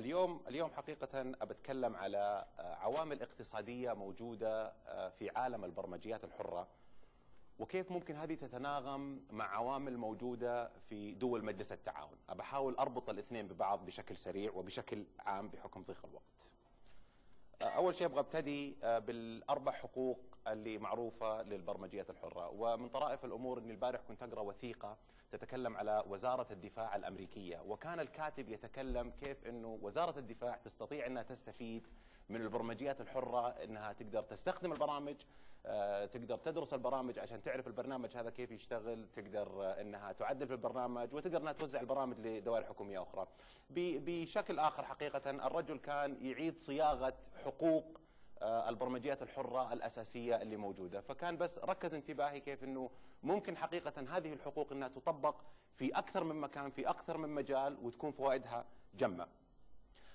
اليوم اليوم حقيقة بتكلم على عوامل اقتصادية موجودة في عالم البرمجيات الحرة وكيف ممكن هذه تتناغم مع عوامل موجودة في دول مجلس التعاون. بحاول أربط الاثنين ببعض بشكل سريع وبشكل عام بحكم ضيق الوقت. أول شيء أبغى أبتدي بالأربع حقوق اللي معروفة للبرمجيات الحرة. ومن طرائف الأمور أني البارح كنت أقرأ وثيقة تتكلم على وزارة الدفاع الأمريكية. وكان الكاتب يتكلم كيف أنه وزارة الدفاع تستطيع أنها تستفيد من البرمجيات الحرة أنها تقدر تستخدم البرامج آه، تقدر تدرس البرامج عشان تعرف البرنامج هذا كيف يشتغل تقدر إنها تعدل في البرنامج وتقدر إنها توزع البرامج لدوائر حكومية أخرى. بشكل آخر حقيقة الرجل كان يعيد صياغة حقوق آه، البرمجيات الحرة الأساسية اللي موجودة. فكان بس ركز انتباهي كيف أنه ممكن حقيقة هذه الحقوق أنها تطبق في أكثر من مكان في أكثر من مجال وتكون فوائدها جمة.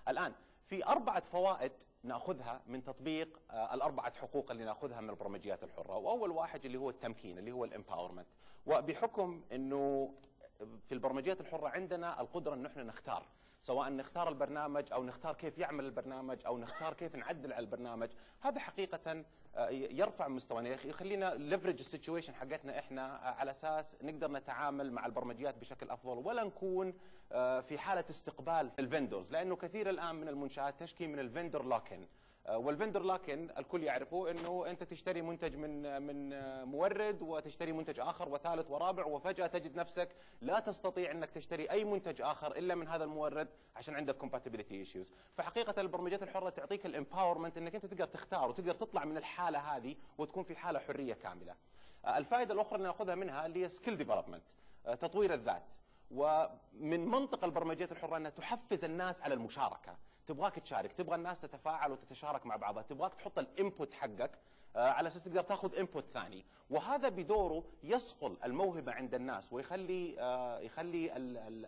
الآن في أربعة فوائد ناخذها من تطبيق آه، الأربعة حقوق اللي ناخذها من البرمجيات الحرة. وأول واحد اللي هو التمكين اللي هو الامباورمنت وبحكم إنه في البرمجيات الحرة عندنا القدرة إن إحنا نختار سواء نختار البرنامج أو نختار كيف يعمل البرنامج أو نختار كيف نعدل على البرنامج. هذا حقيقة آه، يرفع مستوانا يخلينا leverage ال situation حقتنا إحنا آه، على أساس نقدر نتعامل مع البرمجيات بشكل أفضل ولا نكون آه، في حالة استقبال ال vendors. لأنه كثير الآن من المنشآت تشكي من ال vendor lock-in وال vendor lock-in الكل يعرفه إنه أنت تشتري منتج من من مورد وتشتري منتج آخر وثالث ورابع وفجأة تجد نفسك لا تستطيع إنك تشتري أي منتج آخر إلا من هذا المورد عشان عندك compatibility issues فحقيقة البرمجيات الحرة تعطيك ال empowerment إنك أنت تقدر تختار وتقدر تطلع من الحالة هذه وتكون في حالة حرية كاملة. الفائدة الأخرى اللي نأخذها منها اللي هي skill development تطوير الذات. ومن منطق البرمجيات الحرة انها تحفز الناس على المشاركة. تبغاك تشارك تبغى الناس تتفاعل وتتشارك مع بعضها تبغاك تحط ال input حقك آه، على أساس تقدر تاخذ input ثاني. وهذا بدوره يصقل الموهبة عند الناس ويخلي آه، يخلي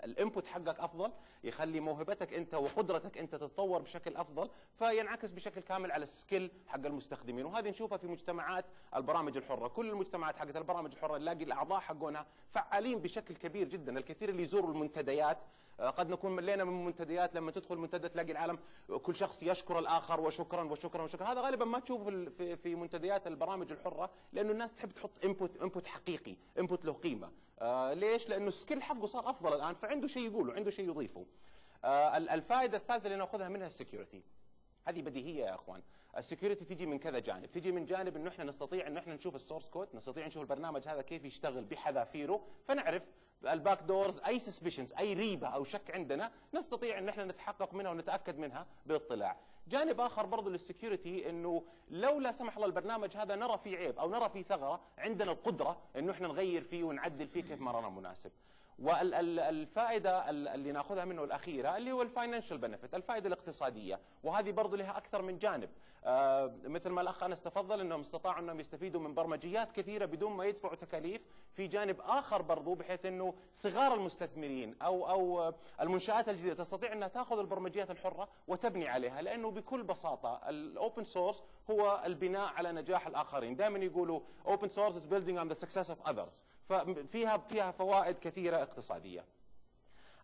ال input حقك أفضل يخلي موهبتك أنت وقدرتك أنت تتطور بشكل أفضل فينعكس بشكل كامل على ال skill حق المستخدمين. وهذه نشوفها في مجتمعات البرامج الحرة. كل المجتمعات حقت البرامج الحرة نلاقي الأعضاء حقونها فعالين بشكل كبير جدا. الكثير اللي يزوروا المنتديات آه، قد نكون ملينا من منتديات لما تدخل منتدى تلاقي العالم كل شخص يشكر الآخر وشكرا وشكرا وشكرا. هذا غالبا ما تشوفه في في منتديات البرامج الحرة لأنه الناس تحب تحط input input حقيقي input له قيمة. آه ليش؟ لأنه ال skill حقه صار أفضل الآن فعنده شيء يقوله عنده شيء يضيفه. آه الفائدة الثالثة اللي نأخذها منها ال security هذه بديهية يا إخوان. ال security تجي من كذا جانب. تجي من جانب إنه إحنا نستطيع إنه إحنا نشوف ال source code نستطيع نشوف البرنامج هذا كيف يشتغل بحذافيره فنعرف ال back doors أي suspicions أي ريبة أو شك عندنا نستطيع إن إحنا نتحقق منها ونتأكد منها باطلاع جانب آخر برضه لل security إنه لو لا سمح الله البرنامج هذا نرى فيه عيب أو نرى فيه ثغرة عندنا القدرة إنه إحنا نغير فيه ونعدل فيه كيف ما رانا مناسب. والفائده اللي ناخذها منه الأخيرة اللي هو ال financial benefit الفائدة الاقتصادية. وهذه برضه لها أكثر من جانب. مثل ما الأخ أنس تفضل إنهم استطاعوا إنهم يستفيدوا من برمجيات كثيرة بدون ما يدفعوا تكاليف في جانب آخر برضه بحيث إنه صغار المستثمرين أو أو المنشآت الجديدة تستطيع إنها تأخذ البرمجيات الحرة وتبني عليها لأنه بكل بساطة ال open source هو البناء على نجاح الآخرين. دائما يقولوا open source is building on the success of others. ففيها فيها فوائد كثيرة اقتصادية.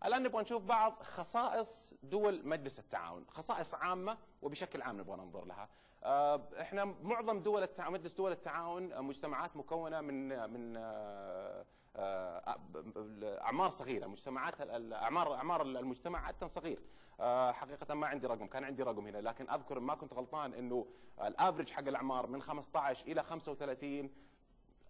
الآن نبغى نشوف بعض خصائص دول مجلس التعاون خصائص عامة وبشكل عام نبغى ننظر لها. آه، إحنا معظم دول التعاون مجلس دول التعاون مجتمعات مكونة من من آه، آه، أعمار صغيرة مجتمعات الاعمار أعمار المجتمع عادة صغير. حقيقة ما عندي رقم كان عندي رقم هنا لكن أذكر ما كنت غلطان إنه ال average حق الأعمار من 15 إلى 35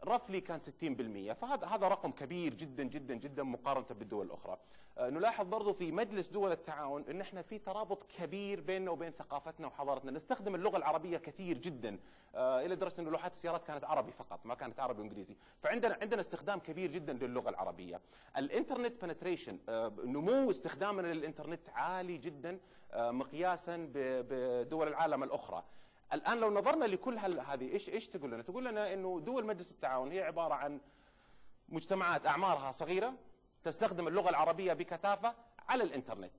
roughly كان 60% فهذا هذا رقم كبير جدا جدا جدا مقارنة بالدول الأخرى. آه، نلاحظ برضو في مجلس دول التعاون إن إحنا في ترابط كبير بيننا وبين ثقافتنا وحضارتنا، نستخدم اللغة العربية كثير جدا آه، إلى درجة انه لوحات السيارات كانت عربي فقط ما كانت عربي وإنجليزي، فعندنا عندنا استخدام كبير جدا للغة العربية. ال internet penetration آه، نمو استخدامنا للإنترنت عالي جدا مقياسا بدول العالم الأخرى. الآن لو نظرنا لكل هذه إيش إيش تقول لنا؟ تقول لنا إنه دول مجلس التعاون هي عبارة عن مجتمعات أعمارها صغيرة تستخدم اللغة العربية بكثافة على الإنترنت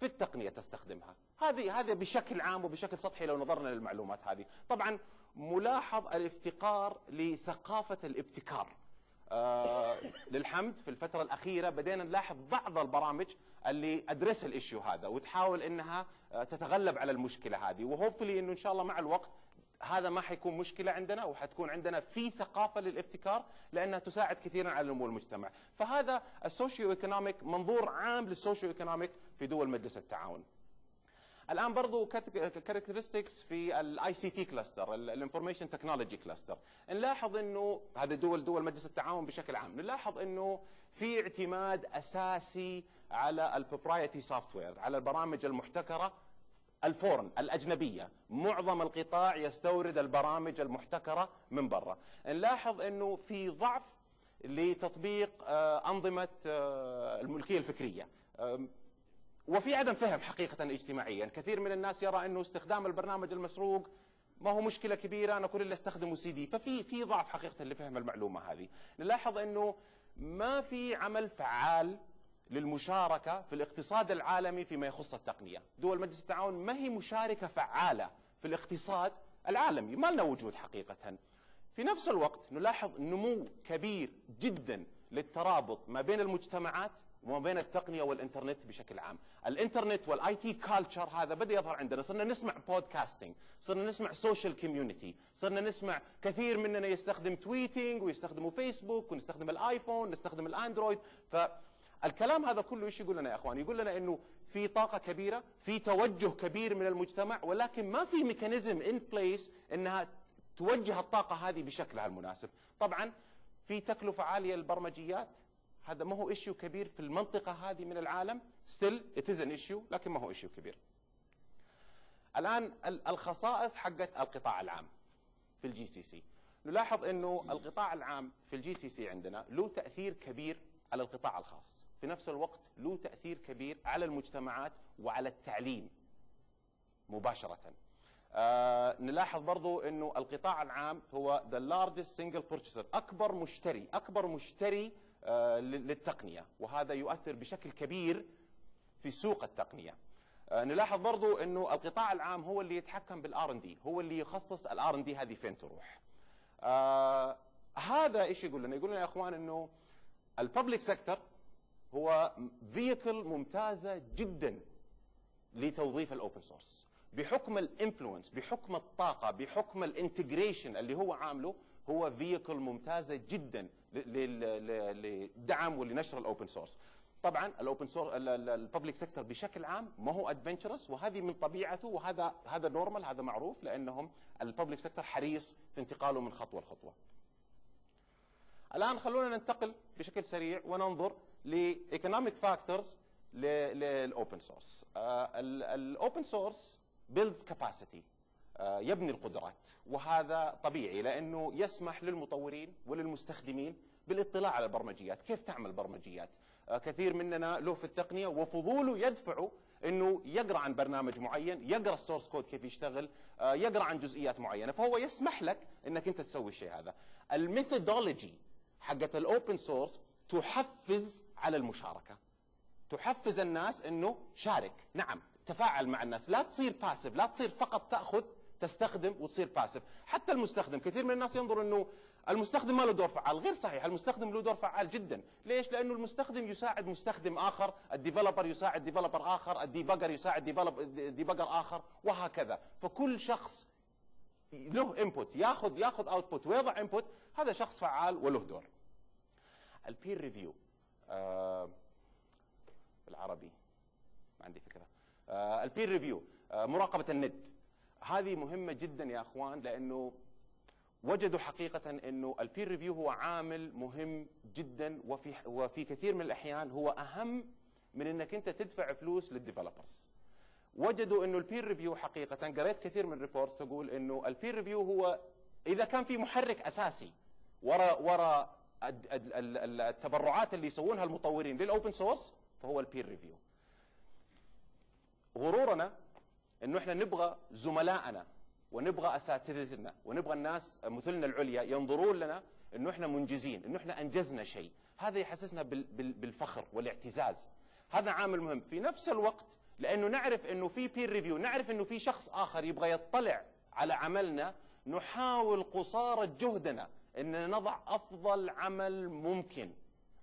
في التقنية تستخدمها. هذه هذا بشكل عام وبشكل سطحي لو نظرنا للمعلومات هذه. طبعا ملاحظ الافتقار لثقافة الابتكار. آه للحمد في الفترة الأخيرة بدينا نلاحظ بعض البرامج اللي أدرس ال issue هذا وتحاول أنها آه تتغلب على المشكلة هذه. و hopefully أنه إن شاء الله مع الوقت هذا ما حيكون مشكلة عندنا وحتكون عندنا في ثقافة للابتكار لأنها تساعد كثيرا على نمو المجتمع. فهذا ال socio economic منظور عام لل socio economic في دول مجلس التعاون. الآن برضو characteristics في ال ICT cluster ال information technology cluster نلاحظ إنه هذه دول دول مجلس التعاون بشكل عام. نلاحظ إنه في اعتماد أساسي على ال proprietary software على البرامج المحتكرة ال foreign الأجنبية. معظم القطاع يستورد البرامج المحتكرة من برا. نلاحظ أنه في ضعف لتطبيق آه، أنظمة آه، الملكية الفكرية. وفي عدم فهم حقيقة اجتماعيا. كثير من الناس يرى أنه استخدام البرنامج المسروق ما هو مشكلة كبيرة أنا كل اللي أستخدمه سي دي. ففي في ضعف حقيقة لفهم المعلومة هذه. نلاحظ أنه ما في عمل فعال للمشاركة في الاقتصاد العالمي فيما يخص التقنية. دول مجلس التعاون ما هي مشاركة فعالة في الاقتصاد العالمي. ما لنا وجود حقيقة. في نفس الوقت نلاحظ نمو كبير جدا للترابط ما بين المجتمعات وما بين التقنية والإنترنت بشكل عام، الإنترنت وال IT culture هذا بدأ يظهر عندنا، صرنا نسمع podcasting، صرنا نسمع social community، صرنا نسمع كثير مننا يستخدم tweeting ويستخدموا فيسبوك ونستخدم الآيفون، نستخدم الأندرويد، ف الكلام هذا كله إيش يقول لنا يا إخوان؟ يقول لنا إنه في طاقة كبيرة، في توجه كبير من المجتمع ولكن ما في mechanism in place إنها توجه الطاقة هذه بشكلها المناسب، طبعا في تكلفة عالية للبرمجيات. هذا ما هو issue كبير في المنطقة هذه من العالم، still it is an issue لكن ما هو issue كبير. الآن الخصائص حقت القطاع العام في ال GCC نلاحظ إنه القطاع العام في ال GCC عندنا له تأثير كبير على القطاع الخاص. في نفس الوقت له تأثير كبير على المجتمعات وعلى التعليم مباشرة. آه نلاحظ برضو إنه القطاع العام هو the largest single purchaser أكبر مشتري أكبر مشتري للتقنية. وهذا يؤثر بشكل كبير في سوق التقنية. آه نلاحظ برضو إنه القطاع العام هو اللي يتحكم بال R&D هو اللي يخصص ال R&D هذه فين تروح. آه هذا إيش يقول لنا؟ يقول لنا يا إخوان إنه ال public sector هو vehicle ممتازة جدا لتوظيف ال open source. بحكم ال influence بحكم الطاقة بحكم ال integration اللي هو عامله هو vehicle ممتازة جدا لدعم ولنشر ال open source طبعا ال open source ال public sector بشكل عام ما هو adventurous وهذه من طبيعته وهذا هذا normal هذا معروف لأنهم ال public sector حريص في انتقاله من خطوة لخطوة. الآن خلونا ننتقل بشكل سريع وننظر ل economic factors لل open source ال open source builds capacity يبني القدرات. وهذا طبيعي لأنه يسمح للمطورين وللمستخدمين بالاطلاع على البرمجيات. كيف تعمل البرمجيات؟ آه، كثير مننا له في التقنية وفضوله يدفعه إنه يقرأ عن برنامج معين يقرأ ال source code كيف يشتغل آه، يقرأ عن جزئيات معينة. فهو يسمح لك إنك أنت تسوي الشيء هذا. ال methodology حقت ال open source تحفز على المشاركة. تحفز الناس إنه شارك. نعم تفاعل مع الناس. لا تصير passive لا تصير فقط تأخذ تستخدم وتصير passive حتى المستخدم كثير من الناس ينظر إنه المستخدم ما له دور فعال. غير صحيح المستخدم له دور فعال جدا. ليش؟ لأنه المستخدم يساعد مستخدم آخر ال developer يساعد developer آخر ال debugger يساعد debugger آخر وهكذا. فكل شخص له input ياخذ ياخذ output ويضع input هذا شخص فعال وله دور. ال peer review آه بالعربي ما عندي فكرة. آه ال peer review آه مراقبة الند. هذه مهمة جدا يا أخوان لأنه وجدوا حقيقة إنه ال peer review هو عامل مهم جدا وفي وفي كثير من الأحيان هو أهم من إنك أنت تدفع فلوس لل developers. وجدوا إنه ال peer review حقيقة قريت كثير من ال reports تقول إنه ال peer review هو إذا كان في محرك أساسي ورا ورا التبرعات اللي يسوونها المطورين لل open source فهو ال peer review غرورنا إنه إحنا نبغى زملائنا ونبغى أساتذتنا ونبغى الناس مثلنا العليا ينظرون لنا إنه إحنا منجزين إنه إحنا أنجزنا شيء. هذا يحسسنا بالفخر والاعتزاز. هذا عامل مهم. في نفس الوقت لأنه نعرف إنه في peer review نعرف إنه في شخص آخر يبغى يطلع على عملنا نحاول قصارى جهدنا إن نضع أفضل عمل ممكن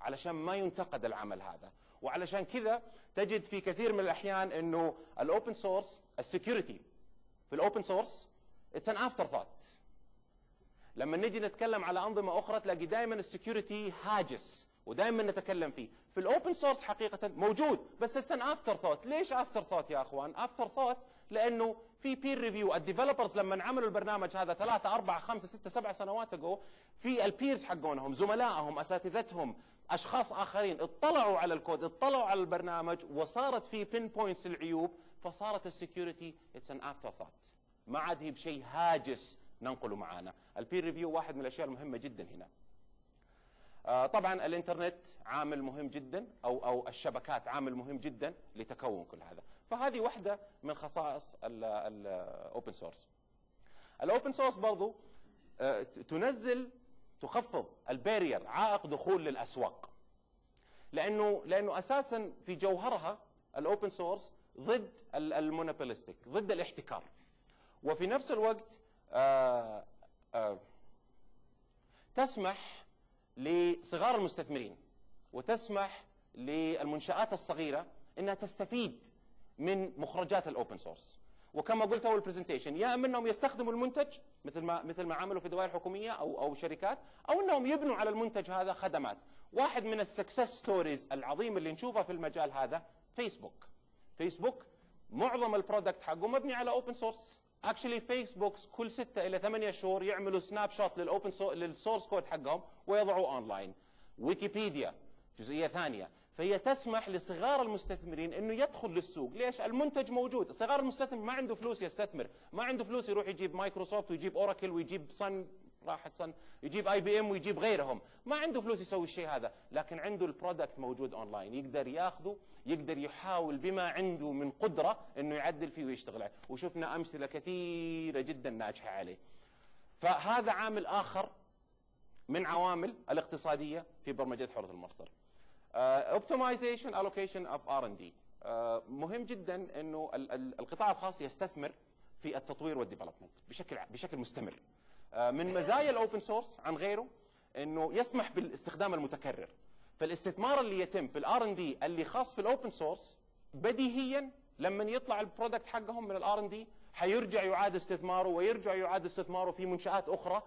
علشان ما ينتقد العمل هذا. وعلشان كذا تجد في كثير من الأحيان إنه ال open source ال security في ال open source it's an afterthought لما نجي نتكلم على أنظمة أخرى تلاقي دائما ال security هاجس ودائما نتكلم فيه. في ال open source حقيقة موجود بس it's an afterthought ليش afterthought يا أخوان؟ afterthought لأنه في peer review ال developers لما عملوا البرنامج هذا ثلاثة أربعة خمسة ستة سبعة سنوات اجو في ال peers حقونهم زملائهم أساتذتهم أشخاص آخرين اطلعوا على الكود اطلعوا على البرنامج وصارت في pinpoints العيوب فصارت ال security it's an afterthought ما عاد هي بشيء هاجس ننقله معانا. ال peer review واحد من الأشياء المهمة جدا هنا. آه، طبعا الإنترنت عامل مهم جدا أو أو الشبكات عامل مهم جدا لتكون كل هذا. فهذه واحدة من خصائص ال open source ال open source برضو آه، تنزل تخفض ال barrier عائق دخول للأسواق. لأنه لأنه أساسا في جوهرها ال open source ضد ال monopolistic ضد الاحتكار. وفي نفس الوقت آآ آآ تسمح لصغار المستثمرين وتسمح للمنشآت الصغيرة إنها تستفيد من مخرجات ال open source وكما قلت أول presentation يا إما إنهم يستخدموا المنتج مثل ما مثل ما عملوا في الدوائر الحكوميه أو أو شركات أو إنهم يبنوا على المنتج هذا خدمات. واحد من ال success stories العظيمه اللي نشوفها في المجال هذا فيسبوك فيسبوك معظم ال product حقه مبني على open source actually فيسبوك كل ستة إلى ثمانية شهور يعملوا snapshot لل open لل source code حقهم ويضعوه اونلاين ويكيبيديا جزئية ثانية. فهي تسمح لصغار المستثمرين إنه يدخل للسوق، ليش؟ المنتج موجود، صغار المستثمر ما عنده فلوس يستثمر، ما عنده فلوس يروح يجيب مايكروسوفت ويجيب اوراكل ويجيب صن راحت صن يجيب IBM ويجيب غيرهم، ما عنده فلوس يسوي الشيء هذا، لكن عنده ال product موجود اونلاين، يقدر ياخذه، يقدر يحاول بما عنده من قدرة إنه يعدل فيه ويشتغل عليه، وشفنا أمثلة كثيرة جدا ناجحة عليه. فهذا عامل آخر من عوامل الاقتصادية في برمجة حرة المصدر. optimization allocation of R&D مهم جدا إنه القطاع الخاص يستثمر في التطوير وال development بشكل بشكل مستمر. من مزايا ال open source عن غيره إنه يسمح بالاستخدام المتكرر. فالاستثمار اللي يتم في ال R&D اللي خاص في ال open source بديهيا لما يطلع ال product حقهم من ال R&D حيرجع يعاد استثماره ويرجع يعاد استثماره في منشآت أخرى.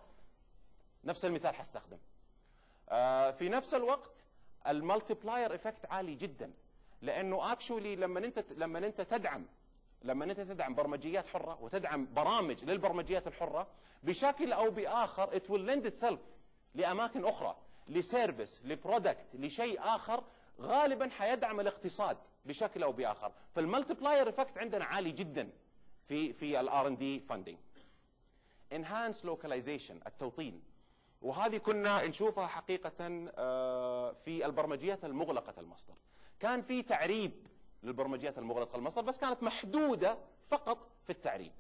نفس المثال حستخدم. uh, في نفس الوقت ال multiplier effect عالي جدا لأنه actually لما أنت لما أنت تدعم لما انت تدعم برمجيات حرة وتدعم برامج للبرمجيات الحرة بشكل أو بآخر it will lend itself لأماكن أخرى ل service ل product لشيء آخر غالبا حيدعم الاقتصاد بشكل أو بآخر. فال multiplier effect عندنا عالي جدا في في ال R&D funding enhance localization التوطين. وهذه كنا نشوفها حقيقة في البرمجيات المغلقة المصدر. كان في تعريب للبرمجيات المغلقة المصدر بس كانت محدودة فقط في التعريب.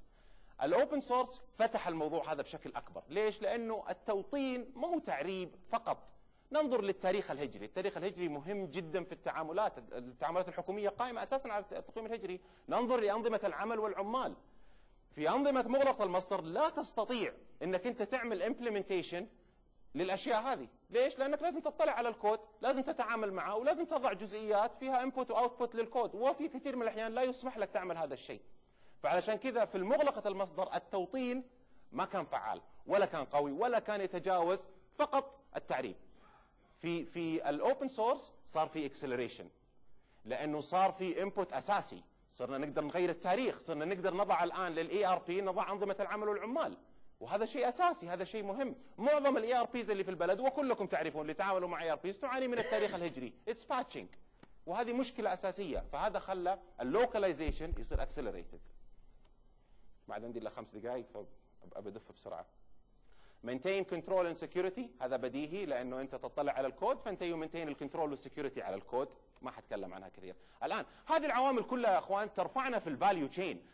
ال open source فتح الموضوع هذا بشكل أكبر. ليش؟ لأنه التوطين مو تعريب فقط. ننظر للتاريخ الهجري. التاريخ الهجري مهم جدا في التعاملات. التعاملات الحكومية قائمة أساسا على التقويم الهجري. ننظر لأنظمة العمل والعمال. في أنظمة مغلقة المصدر لا تستطيع إنك أنت تعمل implementation للأشياء هذه، ليش؟ لأنك لازم تطلع على الكود، لازم تتعامل معه ولازم تضع جزئيات فيها input و output للكود، وفي كثير من الأحيان لا يسمح لك تعمل هذا الشيء. فعلشان كذا في المغلقة المصدر التوطين ما كان فعال ولا كان قوي ولا كان يتجاوز فقط التعريب. في في ال open source صار في acceleration لأنه صار في input أساسي، صرنا نقدر نغير التاريخ، صرنا نقدر نضع الآن لل ERP نضع أنظمة العمل والعمال. وهذا شيء أساسي هذا شيء مهم. معظم ال ERPs اللي في البلد وكلكم تعرفون اللي تعاملوا مع ERPs تعاني من التاريخ الهجري. it's patching وهذه مشكلة أساسية. فهذا خلى ال localization يصير accelerated بعد عندي إلا خمس دقائق فبدف بسرعة. Maintain control and security. هذا بديهي لأنه أنت تطلع على الكود فأنت you maintain ال control وال security على الكود. ما حتكلم عنها كثير. الآن هذه العوامل كلها يا أخوان ترفعنا في ال value chain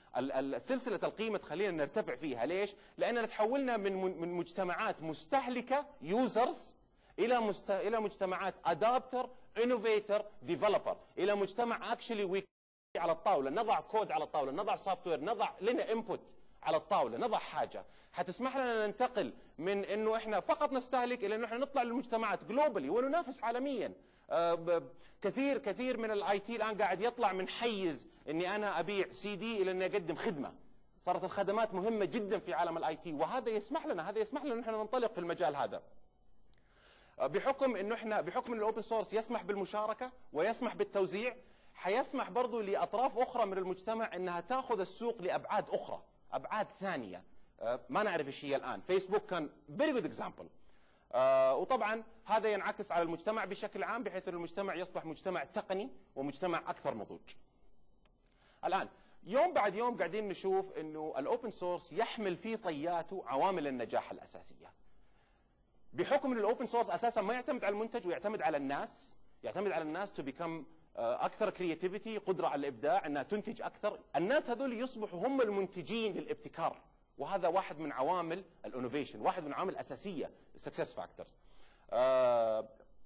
سلسلة القيمة تخلينا نرتفع فيها. ليش؟ لأننا تحولنا من من مجتمعات مستهلكة users إلى مست... إلى مجتمعات adopter innovator developer إلى مجتمع actually we على الطاولة. نضع كود على الطاولة. نضع software نضع لنا input على الطاولة نضع حاجة. حتسمح لنا ننتقل من إنه إحنا فقط نستهلك إلى إنه إحنا نطلع للمجتمعات globally وننافس عالميا. آه، كثير كثير من ال IT الآن قاعد يطلع من حيز إني أنا أبيع سي دي إلى إني أقدم خدمة. صارت الخدمات مهمة جدا في عالم ال IT وهذا يسمح لنا هذا يسمح لنا إن إحنا ننطلق في المجال هذا. آه، بحكم إنه إحنا بحكم إن ال open source يسمح بالمشاركة ويسمح بالتوزيع حيسمح برضو لأطراف أخرى من المجتمع إنها تأخذ السوق لأبعاد أخرى. أبعاد ثانية. آه، ما نعرف إيش هي الآن. فيسبوك كان very good example وطبعا هذا ينعكس على المجتمع بشكل عام بحيث ان المجتمع يصبح مجتمع تقني ومجتمع أكثر نضوج الآن يوم بعد يوم قاعدين نشوف إنه ال open source يحمل في طياته عوامل النجاح الأساسية. بحكم إن ال open source أساسا ما يعتمد على المنتج ويعتمد على الناس يعتمد على الناس to become أكثر creativity قدرة على الإبداع إنها تنتج أكثر. الناس هذول يصبحوا هم المنتجين للابتكار وهذا واحد من عوامل ال innovation واحد من العوامل الأساسية ال success factor.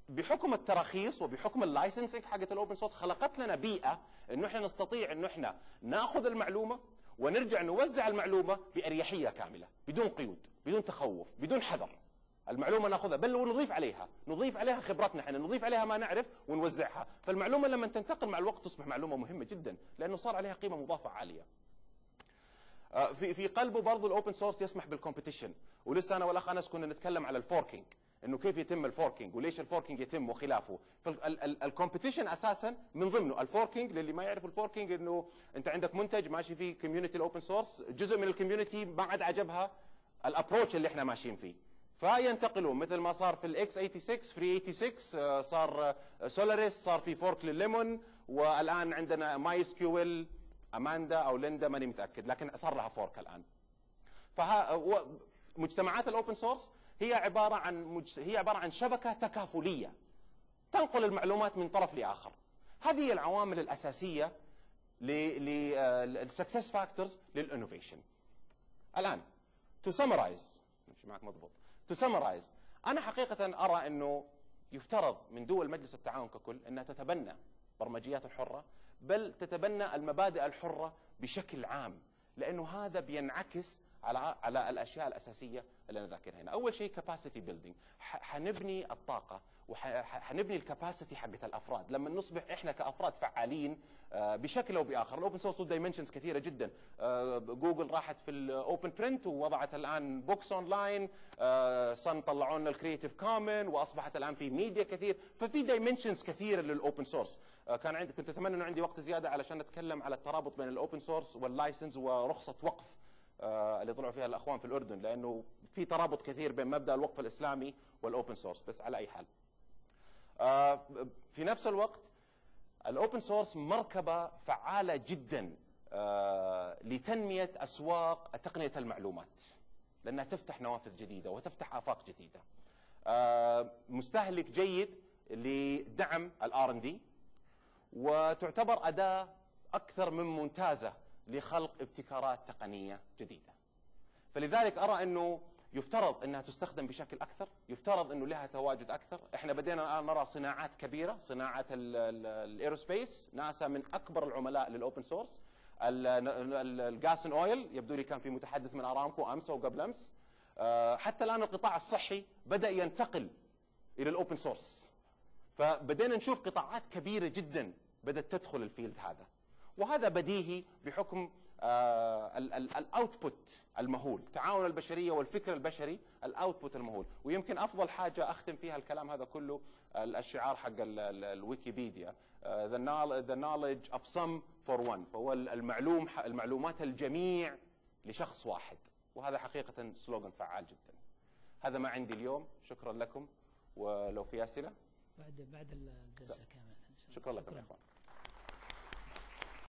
بحكم التراخيص وبحكم ال licensing حقت ال open source خلقت لنا بيئة إنه إحنا نستطيع إنه إحنا ناخذ المعلومة ونرجع نوزع المعلومة بأريحية كاملة بدون قيود بدون تخوف بدون حذر. المعلومة ناخذها بل ونضيف عليها نضيف عليها خبرتنا إحنا نضيف عليها ما نعرف ونوزعها. فالمعلومة لما تنتقل مع الوقت تصبح معلومة مهمة جدا لأنه صار عليها قيمة مضافة عالية. آه، في في قلبه برضه ال open source يسمح بال competition ولسه أنا والأخ أنس كنا نتكلم على ال forking إنه كيف يتم ال forking وليش ال forking يتم وخلافه. فال competition أساسا من ضمنه ال forking للي ما يعرف ال forking إنه أنت عندك منتج ماشي فيه community ال open source جزء من ال community ما عاد عجبها ال approach اللي إحنا ماشيين فيه. فينتقلوا مثل ما صار في ال X 86 Free 86 صار سولاريس صار في fork لل Illumos والآن عندنا MySQL اماندا أو ليندا ماني متأكد لكن صار لها fork الآن. فها مجتمعات ال open source هي عبارة عن مج... هي عبارة عن شبكة تكافلية تنقل المعلومات من طرف لآخر. هذه العوامل الأساسية لل success factors لل innovation الآن to summarize نمشي معك مضبوط؟ تو أنا حقيقه أرى أنه يفترض من دول مجلس التعاون ككل أنها تتبنى برمجيات الحرة بل تتبنى المبادئ الحرة بشكل عام لأنه هذا بينعكس على على الأشياء الأساسية اللي أنا ذاكرها هنا. أول شيء capacity building حنبني الطاقة وحنبني ال capacity حقت الأفراد. لما نصبح إحنا كأفراد فعالين آه، بشكل أو بآخر ال open source dimensions كثيرة جدا. جوجل آه، راحت في ال open print ووضعت الآن books online صن طلعوا لنا ال Creative Common وأصبحت الآن في ميديا كثير. ففي dimensions كثيرة لل open source آه، كان عندي كنت أتمنى إنه عندي وقت زيادة علشان نتكلم على الترابط بين ال open source وال license ورخصة وقف. اللي طلعوا فيها الأخوان في الأردن لأنه في ترابط كثير بين مبدأ الوقف الإسلامي وال open source بس على أي حال. آه، في نفس الوقت ال open source مركبة فعالة جدا آه، لتنمية أسواق تقنية المعلومات لأنها تفتح نوافذ جديدة وتفتح آفاق جديدة. آه، مستهلك جيد لدعم ال R and D وتعتبر أداة أكثر من ممتازة لخلق ابتكارات تقنية جديدة. فلذلك أرى أنه يفترض أنها تستخدم بشكل أكثر يفترض أنه لها تواجد أكثر. إحنا بدينا الآن نرى صناعات كبيرة صناعة ال aerospace ناسا من أكبر العملاء لل open source ال gas oil يبدو لي كان في متحدث من أرامكو أمس أو قبل أمس. آه، حتى الآن القطاع الصحي بدأ ينتقل إلى ال open source فبدينا نشوف قطاعات كبيرة جدا بدأت تدخل ال field هذا. وهذا بديهي بحكم ال output المهول تعاون البشرية والفكر البشري ال output المهول. ويمكن أفضل حاجة أختم فيها الكلام هذا كله الشعار حق الويكيبيديا the knowledge of some for one فهو المعلوم المعلومات الجميع لشخص واحد. وهذا حقيقة سلوغان فعال جدا. هذا ما عندي اليوم. شكرا لكم. ولو في أسئلة؟ بعد بعد الجلسة كاملة شكرا لكم يا إخوان.